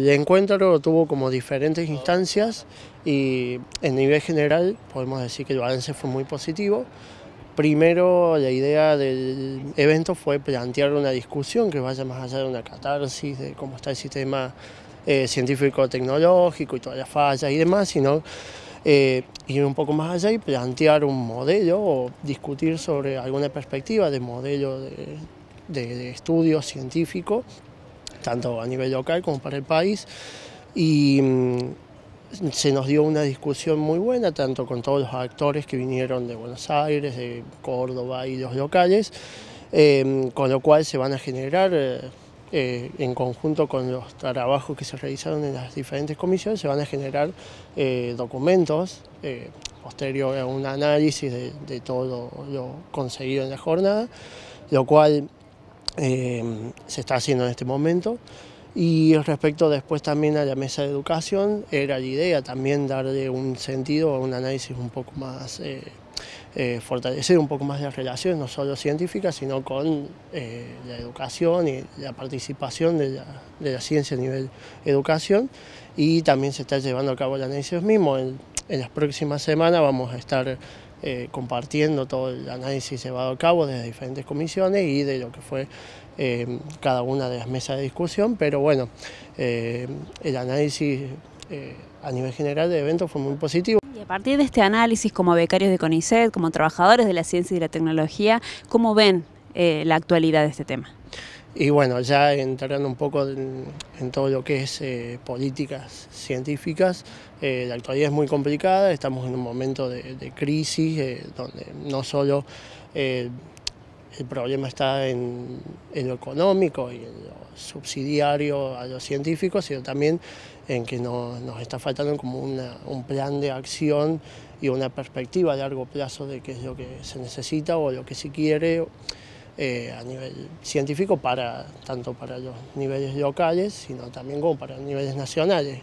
el encuentro tuvo como diferentes instancias y en nivel general podemos decir que el balance fue muy positivo. Primero, la idea del evento fue plantear una discusión que vaya más allá de una catarsis de cómo está el sistema eh, científico-tecnológico y todas las fallas y demás, sino eh, ir un poco más allá y plantear un modelo o discutir sobre alguna perspectiva de modelo de, de estudio científico, tanto a nivel local como para el país. Y mm, se nos dio una discusión muy buena, tanto con todos los actores que vinieron de Buenos Aires, de Córdoba y los locales, eh, con lo cual se van a generar, eh, eh, en conjunto con los trabajos que se realizaron en las diferentes comisiones, se van a generar documentos posterior a un análisis de, de, todo lo conseguido en la jornada, lo cual se está haciendo en este momento. Y respecto después también a la mesa de educación, era la idea también darle un sentido, un análisis un poco más, eh, eh, fortalecer un poco más las relaciones, no solo científicas, sino con eh, la educación y la participación de la, de la, ciencia a nivel educación. Y también se está llevando a cabo el análisis mismo. En, en las próximas semanas vamos a estar eh, compartiendo todo el análisis llevado a cabo desde diferentes comisiones y de lo que fue eh, cada una de las mesas de discusión, pero bueno, eh, el análisis a nivel general de eventos fue muy positivo. Y a partir de este análisis, como becarios de CONICET, como trabajadores de la ciencia y de la tecnología, ¿cómo ven la actualidad de este tema? Y bueno, ya entrando un poco en, en todo lo que es eh, políticas científicas, eh, la actualidad es muy complicada, estamos en un momento de, de crisis eh, donde no solo eh, el problema está en, en, lo económico y en lo subsidiario a los científicos, sino también en que no, nos está faltando como una, un plan de acción y una perspectiva a largo plazo de qué es lo que se necesita o lo que se quiere eh, a nivel científico, para, tanto para los niveles locales, sino también como para niveles nacionales.